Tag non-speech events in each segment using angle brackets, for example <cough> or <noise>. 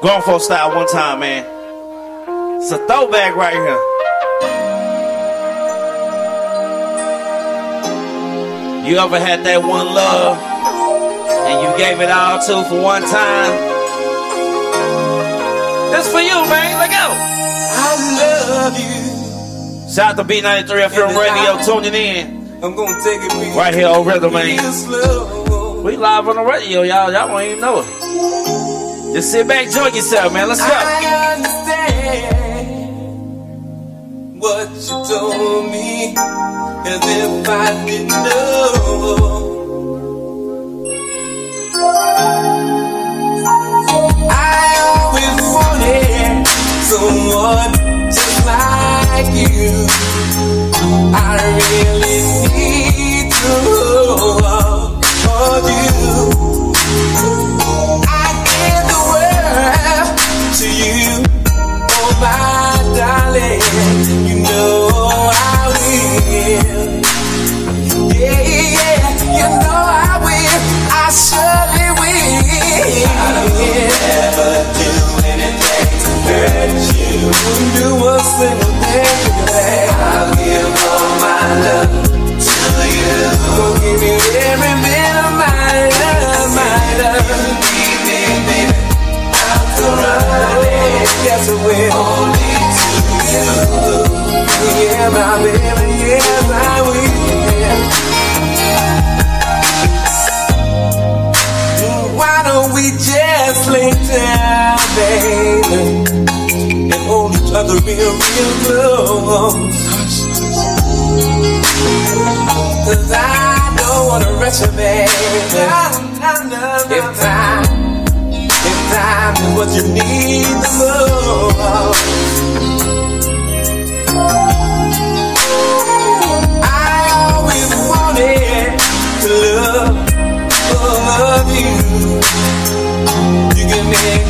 Grown folk style one time, man. It's a throwback right here. You ever had that one love and you gave it all to for one time? That's for you, man. Let go. I love you. Shout out to B93 FM Radio tuning in. I'm gonna take it right here on Rhythm, man. We live on the radio, y'all. Y'all won't even know it. Just sit back, enjoy yourself, man. Let's go. I understand what you told me as if I didn't know. I always wanted someone just like you. I really need to hold you. Other real, close? Cause I don't wanna rush you, baby. If time, if time is what you need the most. I always wanted to love, love you. You can make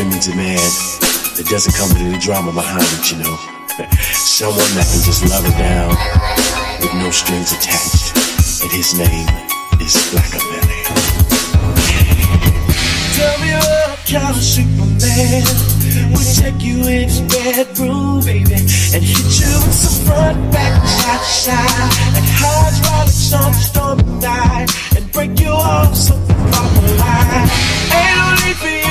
A needs a man that doesn't come with any drama behind it, you know. <laughs> Someone that can just love her down with no strings attached. And his name is Blackabilly. Tell me what kind of Superman would take you in his bedroom, baby, and hit you with some front, back, side side, and hydraulics on the stormy night, and break you off something from the line. Ain't no need for you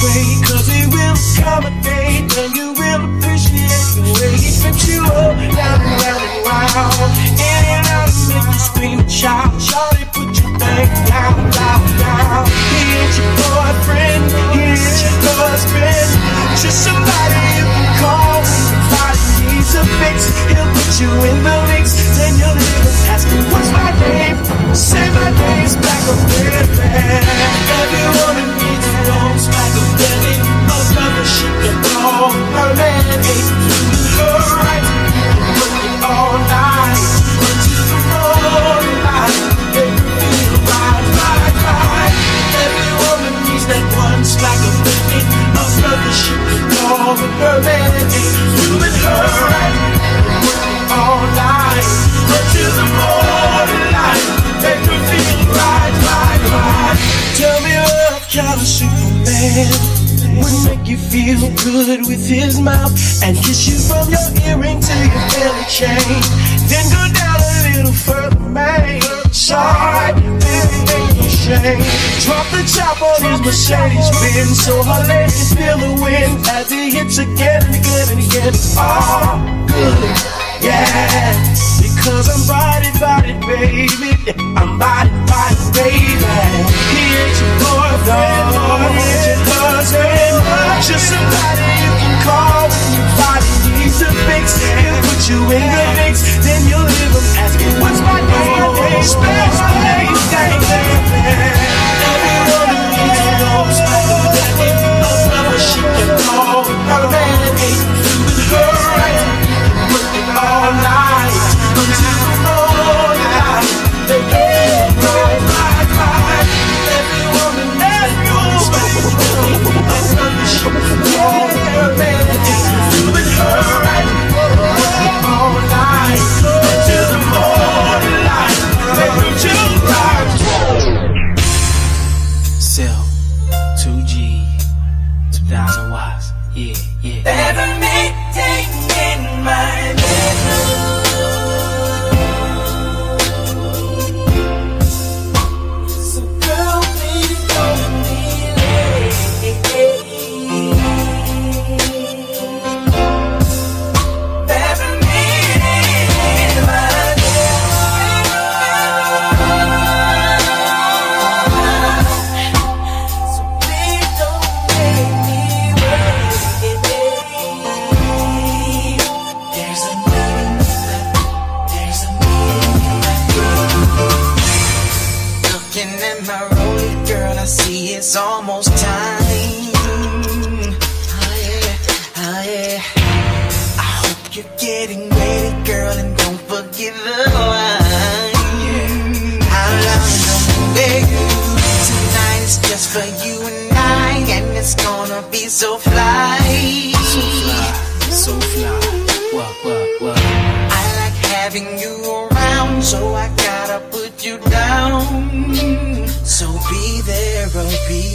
cause he will accommodate, and you will appreciate the way he flips you up, down and round and round, in and you scream and shout. Charlie, put your thing down, down, down. He ain't your boyfriend, he ain't your husband, just somebody you can call when your needs a fix. He'll put you in the mix, then you'll live asking, what's my name? Say my name's Black or Red his mouth and kiss you from your earring to your belly chain. Then go down a little further, man. Sorry, baby, no shame. Drop the top on his Mercedes Benz so her legs feel the wind as he hits again and again and again. Oh, good, yeah. Because I'm body, body, baby. I'm body, body, baby. He ain't your boyfriend, or he ain't your husband. Just somebody you can call when your body needs a fix. He'll put you in the mix, then you'll hear him asking, What's my name? Spell my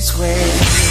be square.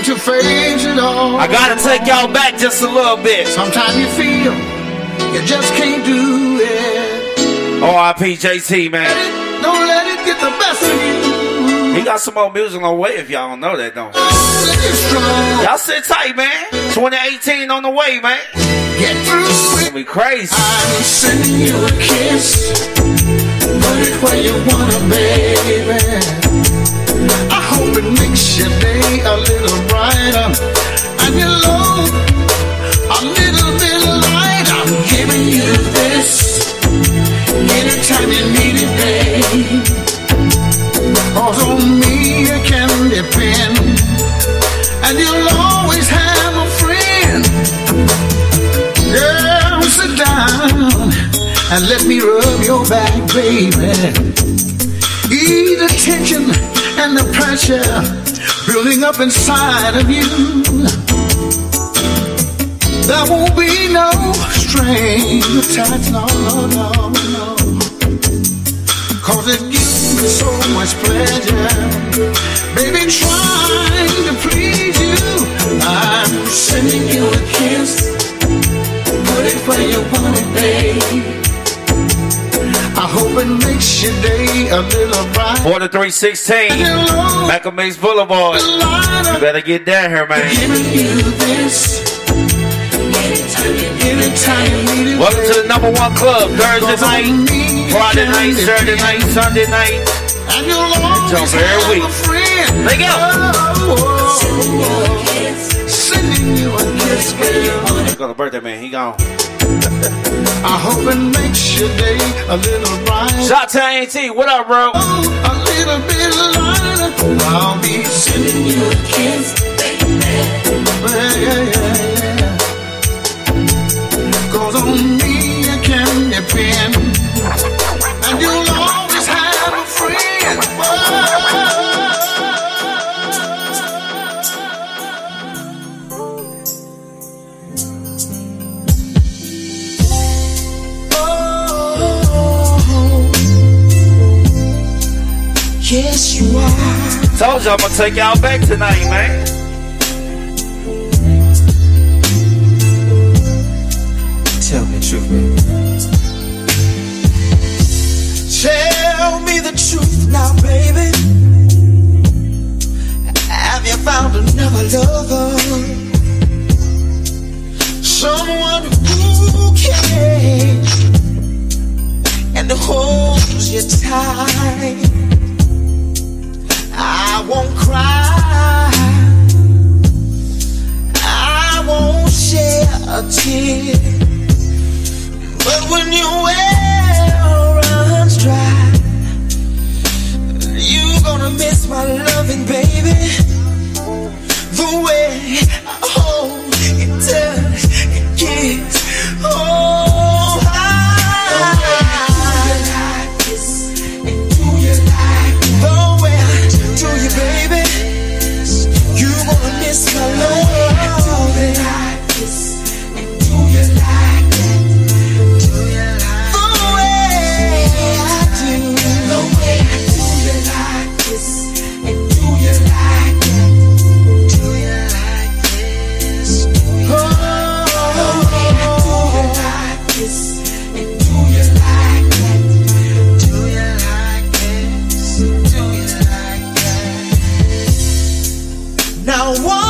Trying to face it all. I gotta take y'all back just a little bit. Sometimes you feel you just can't do it. R.I.P. JT, man. Let it, don't let it get the best of you. He got some more music on the way if y'all don't know that, don't you? Hold it strong. Y'all sit tight, man. 2018 on the way, man. Get through It's gonna be crazy. I'm sending you a kiss. Put it where you wanna, baby. I hope it makes your a little brighter. And your load a little bit light. I'm giving you this. Anytime you need it, babe. Cause on me you can depend. And you'll always have a friend. Girl, sit down and let me rub your back, baby. Ease the tension and the pressure building up inside of you. There won't be no strain attached, no, no, no, no. Cause it gives me so much pleasure. Baby, trying to please you. I'm sending you a kiss. Put it where you want it, babe. I hope it makes your day a little bright. Border 316, Hello, Boulevard. You better get down here, man. Giving you this. Anytime you need it. Welcome to the number one club. Thursday night, on you Friday night, Saturday night, Sunday night. And you'll always Jump every week. a friend. Let go. Oh, oh, oh. Sending you a kiss, girl. Let's go to birthday man. He gone. <laughs> I hope it makes your day a little bright. Shout to AT. What up, bro? Oh, a little bit lighter. I'll be sending you a kiss, baby. Yeah, yeah, yeah, yeah. Cause on me you can depend. And you'll always Told you I'm gonna take y'all back tonight, man. A tear. But when your well runs dry, you gonna miss my loving, baby. The way don't want